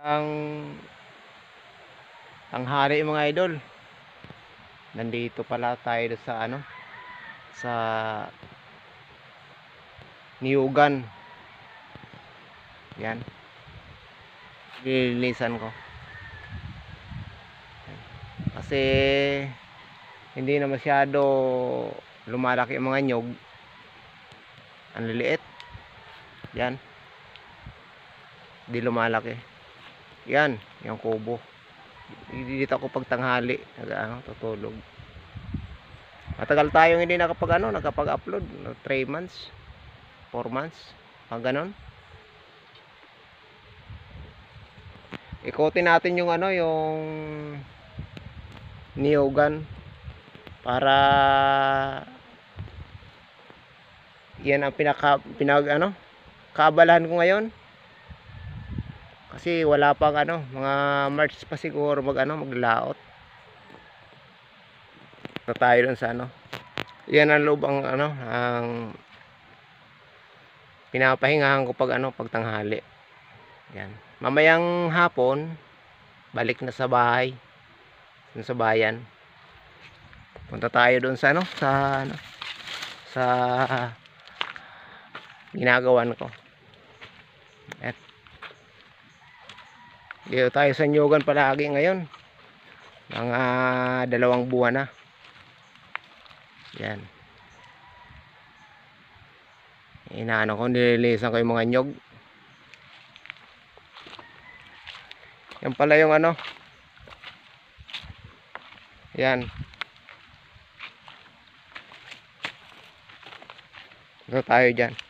ang tanghali mga idol. Nandito pala tayo sa ano sa Niyugan. Yan. Lilinisan ko. Kasi hindi na masyado lumalaki yung mga nyog ang liliit. Yan. Di lumalaki yan yung kubo. Dito ako pag tanghali nag ano, tutulog. Matagal tayong hindi nakapag ano nakapag upload 3 months 4 months pag ganon. Ikotin natin yung ano yung niyogan para yan ang pinaka pinag ano kaabalahan ko ngayon kasi wala pang ano mga March pa siguro mag ano maglaot. Na tayo dun sa ano. Yan ang loob ang ano ang pinapahingahan ko pag ano pag tanghali. Yan. Mamayang hapon balik na sa bahay. Dun sa bayan. Punta tayo doon sa ano sa ano sa ginagawan ko. At dito tayo sa Nyugan palagi ngayon. Mga dalawang buwan na. Yan. Inaano ko nililisan ko yung mga nyog. Yan pala yung ano. Yan. Ito tayo dyan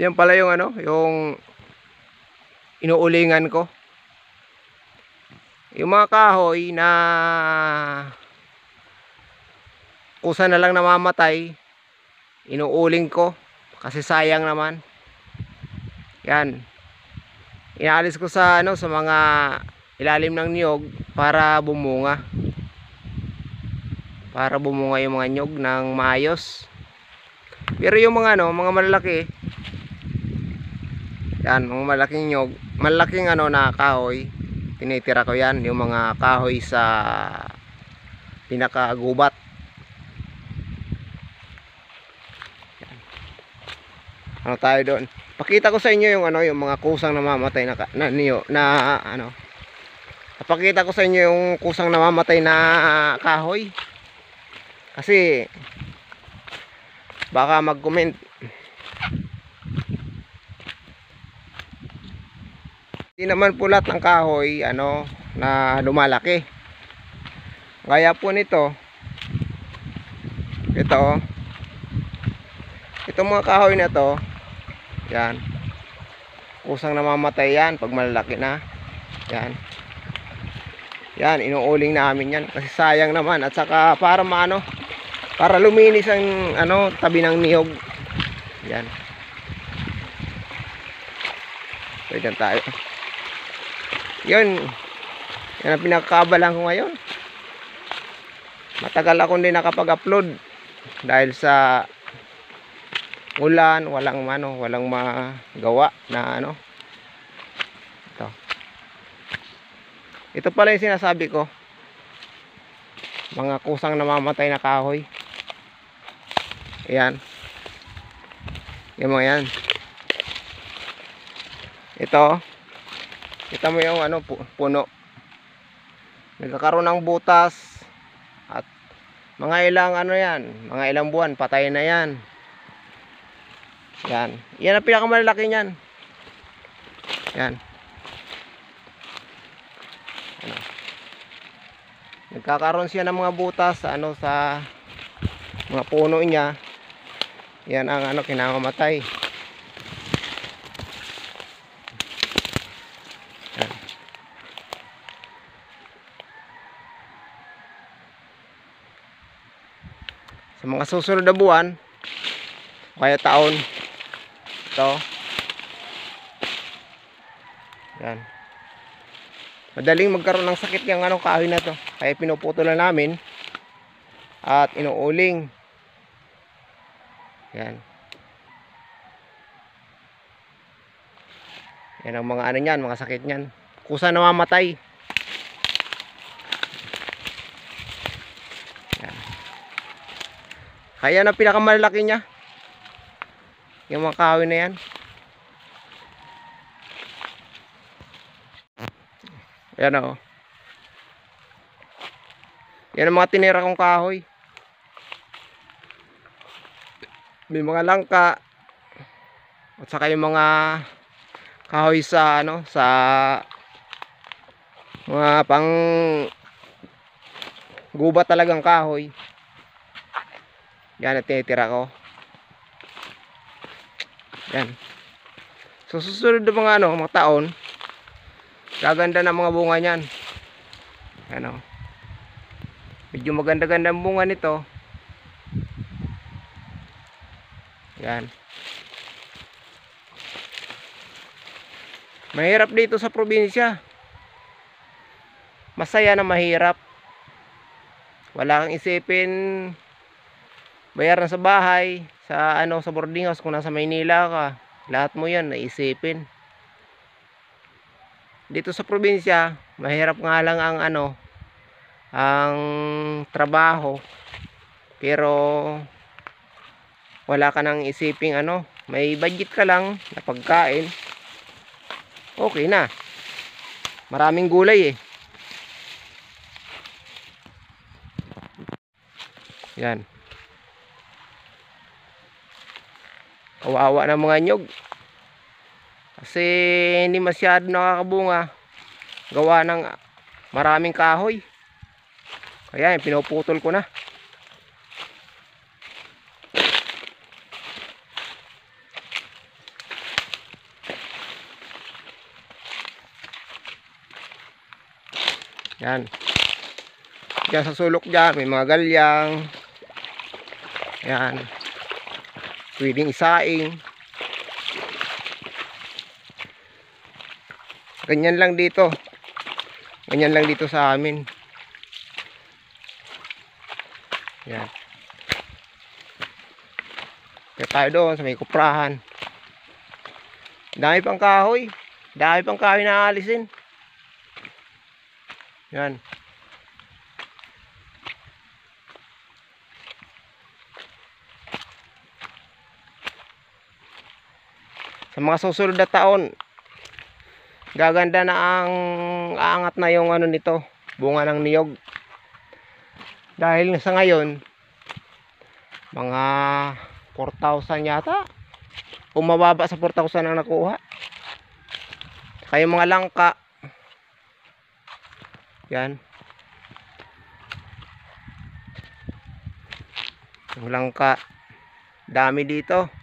Yan pala yung ano, yung inuulingan ko. Yung mga kahoy na kusa na lang namamatay, inuuling ko kasi sayang naman. Yan. Inaalis ko sa ano sa mga ilalim ng niyog para bumunga. Para bumunga yung mga niyog ng maayos. Pero yung mga ano, mga malalaki, yan, mga malaking nyog, malaking ano na kahoy, tinitira ko yan, yung mga kahoy sa pinakagubat. Yan. Ano tayo doon? Pakita ko sa inyo yung ano, yung mga kusang namamatay na, na niyo, na ano. Pakita ko sa inyo yung kusang namamatay na kahoy. Kasi baka mag-comment naman po lahat ng kahoy ano na lumalaki. Gaya po nito. Ito. Itong mga kahoy na to. Yan. Kusang namamatay yan pag malalaki na. Yan. Yan, inuuling namin yan kasi sayang naman at saka para maano para luminis ang ano tabi ng niyog. Yan. Pwede tayo. Yun. Yan ang pinakakabalan ko ngayon. Matagal ako hindi nakapag-upload. Dahil sa ulan, walang ano, walang magawa na ano. Ito. Ito pala yung sinasabi ko. Mga kusang namamatay na kahoy. Ayan. Yung mga yan. Ito. Kita mo yung ano pu- puno. Nagkakaroon ng butas at mga ilang ano yan, mga ilang buwan patay na yan. Yan. Yan ang pinakamalaki niyan. Yan. Ano. Nagkakaroon siya ng mga butas sa ano sa mga puno niya. Yan ang ano kinamamatay. Sa mga susunod na buwan, kaya taon, ito, yan. Madaling magkaroon ng sakit yung anong kahoy na to. Kaya pinuputulan namin at inuuling. Yan. Yan ang mga ano niyan, mga sakit niyan. Kusa namamatay. Kaya na pinakamalaki niya. Yung mga kahoy na yan. Yan o. Yan ang mga tinira kong kahoy. May mga langka. At saka yung mga kahoy sa ano, sa mga pang guba talagang kahoy. Yan ang tinitira ko. Yan. So susunod na mga ano, mga taon, Gaganda ng mga bunga niyan. Ano? Medyo maganda-ganda ang bunga nito. Yan. Mahirap dito sa probinsya. Masaya na mahirap. Wala kang isipin bayaran sa bahay, sa ano sa boarding house kung nasa Maynila ka. Lahat mo 'yan naisipin dito sa probinsya, mahirap nga lang ang ano, ang trabaho. Pero wala ka nang isiping ano, may budget ka lang na pagkain. Okay na. Maraming gulay eh. Yan. Kawawa ng mga nyog. Kasi hindi masyado nakakabunga. Gawa ng maraming kahoy. Kaya yung pinuputol ko na. Yan. Diyan sa sulok dyan, may mga galyang. Yan. Pwedeng isaing. Ganyan lang dito. Ganyan lang dito sa amin. Yan. Kaya tayo doon sa may kuprahan. Dami pang kahoy. Dami pang kahoy na aalisin. Yan. Sa mga susunod na taon, gaganda na ang aangat na yung ano nito, bunga ng niyog. Dahil sa ngayon, mga 4,000 yata. Umababa sa 4,000 ang nakuha. Kaya mga langka, yan. Yung langka. Dami dito.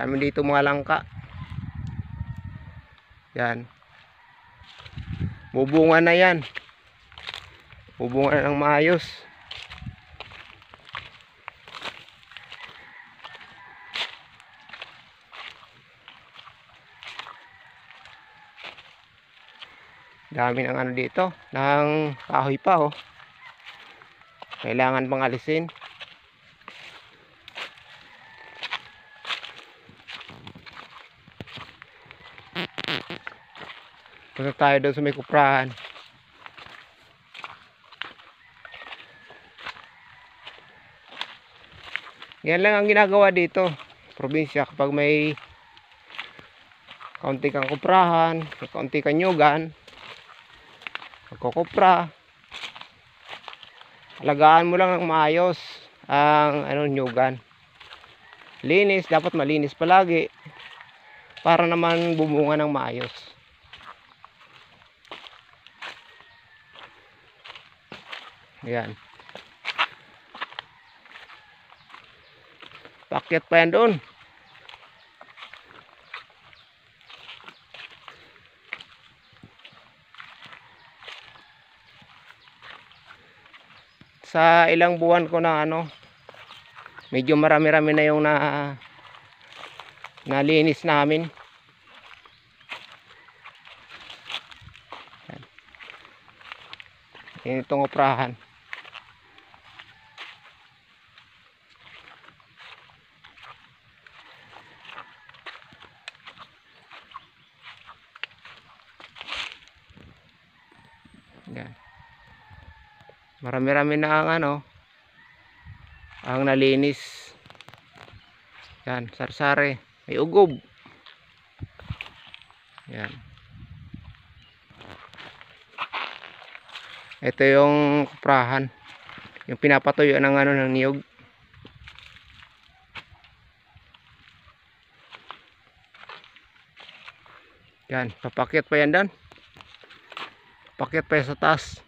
Dami dito mga langka. Yan. Bubunga na yan. Bubunga na ng maayos. Dami ng ano dito. Ng kahoy pa oh. Kailangan pang alisin. Punta tayo doon sa may kuprahan. Yan lang ang ginagawa dito. Probinsya kapag may kaunti kang kuprahan, kaunti kang nyugan, magkukupra. Alagaan mo lang ng maayos ang ano nyugan. Linis, dapat malinis palagi para naman bumunga ng maayos. Ayan. Pakyat pa yan doon. Sa ilang buwan ko na ano, Medyo marami-rami na yung na nalinis namin. Yan. Itong uprahan. Yan. Marami-rami na ang ano ang nalinis. Yan, sarsare. May ugob. Yan. Ito yung kuprahan. Yung pinapatuyo ng ano ng niyog. Yan, papakyat pa yan dan. Pakyat pa yan sa taas.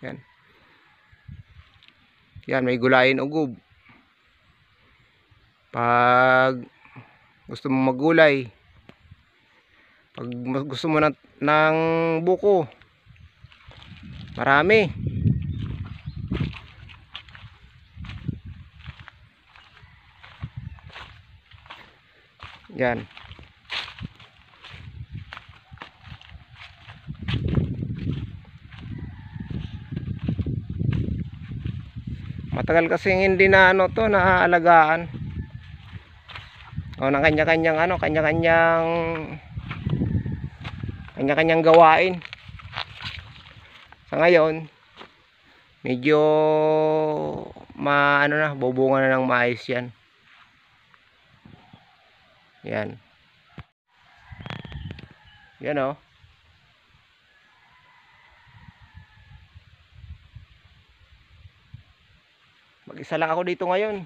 Yan. Yan, may gulayin ugob. Pag gusto mo maggulay, pag gusto mo ng, ng buko, marami. Yan. Matagal kasi hindi na ano to naaalagaan. O ng kanya-kanyang ano, kanya-kanyang kanya-kanyang gawain. Sa ngayon, medyo ma ano na, bubunga na ng maayos 'yan. Yan. Yan oh. Mag-isa lang ako dito ngayon.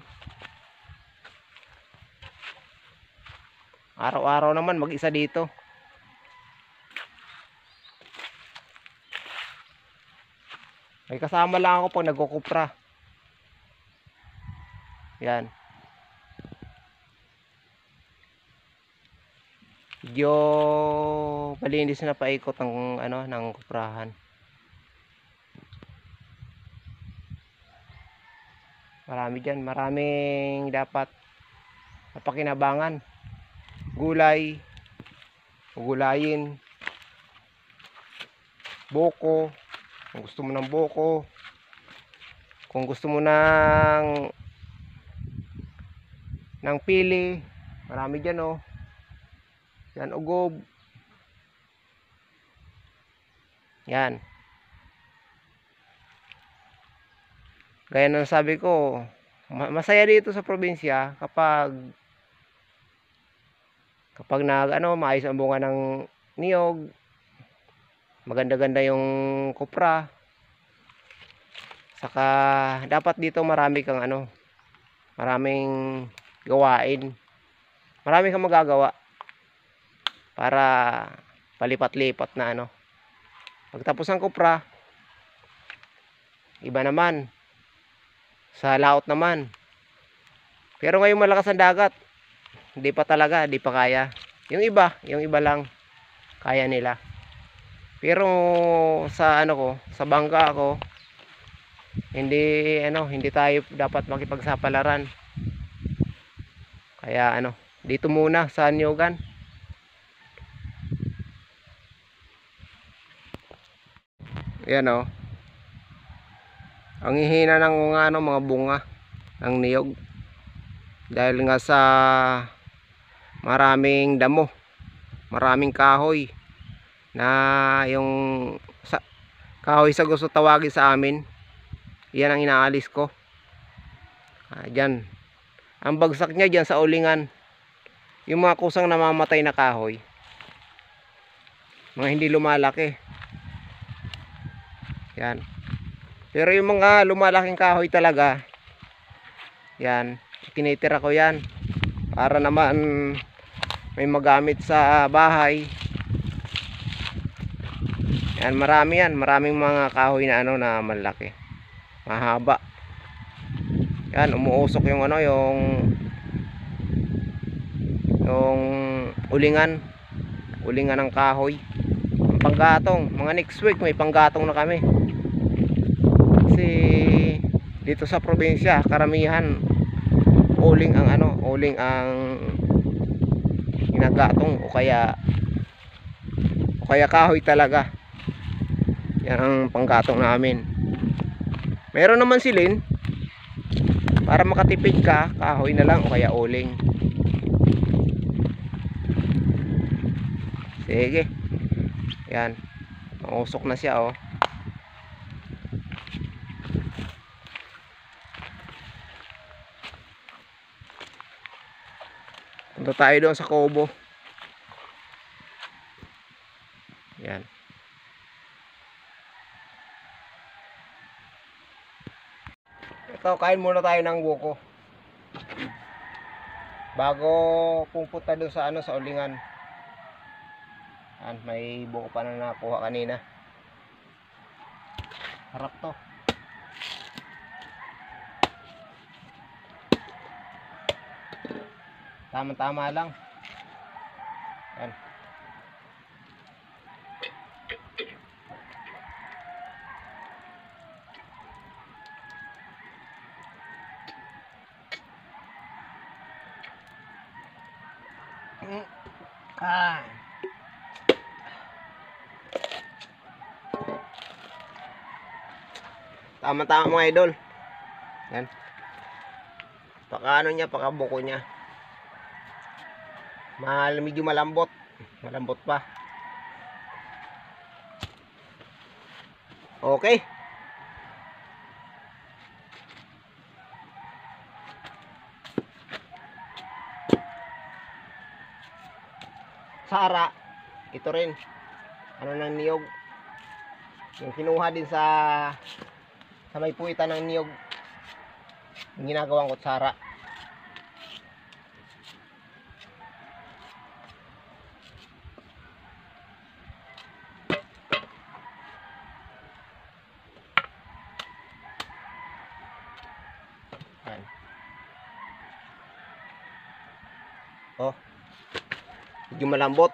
Araw-araw naman mag-isa dito. May kasama lang ako pag nagkukupra. Yan. Medyo malinis na paikot ng ano ng kuprahan. Marami diyan, maraming dapat napakinabangan. Gulay, gulayin, boko, kung gusto mo ng boko, kung gusto mo ng ng pili, marami diyan oh. Yan, ugob. Yan. Gaya ng sabi ko, ma- masaya dito sa probinsya kapag kapag nag ano, maayos ang bunga ng niyog, maganda-ganda yung kupra. Saka dapat dito marami kang ano, maraming gawain. Marami kang magagawa para palipat-lipat na ano. Pagtapos ng kupra, iba naman. Sa laot naman. Pero ngayon malakas ang dagat. Hindi pa talaga, hindi pa kaya. Yung iba, yung iba lang kaya nila. Pero sa ano ko, sa bangka ako, hindi ano, hindi tayo dapat makipagsapalaran. Kaya ano, dito muna sa Nyogan. Yan oh. Ang hihina ng mga ano, mga bunga ng niyog. Dahil nga sa maraming damo, maraming kahoy na yung sa, kahoy sa gusto tawagin sa amin. Yan ang inaalis ko. Ah, dyan. Ang bagsak niya dyan sa ulingan. Yung mga kusang namamatay na kahoy. Mga hindi lumalaki. Yan. Pero yung mga lumalaking kahoy talaga, yan, tinitira ko yan. Para naman may magamit sa bahay. Yan, marami yan. Maraming mga kahoy na ano na malaki. Mahaba. Yan, umuusok yung ano, yung yung ulingan. ulingan ng kahoy. Ang panggatong, mga next week may panggatong na kami. Dito sa probinsya, karamihan uling ang ano, uling ang ginagatong o kaya o kaya kahoy talaga. Yan ang panggatong namin. Meron naman silin para makatipid ka, kahoy na lang o kaya uling. Sige. Yan. Mangusok na siya oh. Punta tayo doon sa Kobo. Yan. Ito, kain muna tayo ng buko. Bago pupunta doon sa ano sa ulingan. Yan, may buko pa na nakuha kanina. Harap to. Tama-tama lang. Yan. Tama-tama mga idol. Yan. Paka ano niya, paka buko niya. Mahal, medyo malambot. Malambot pa. Okay. Sara. Ito rin. Ano ng niyog. Yung kinuha din sa sa may puwitan ng niyog. Yung ginagawang kutsara. Yan. Oh. Medyo malambot.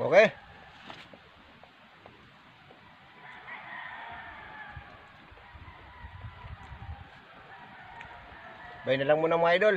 Okay. Bay na lang muna mga idol.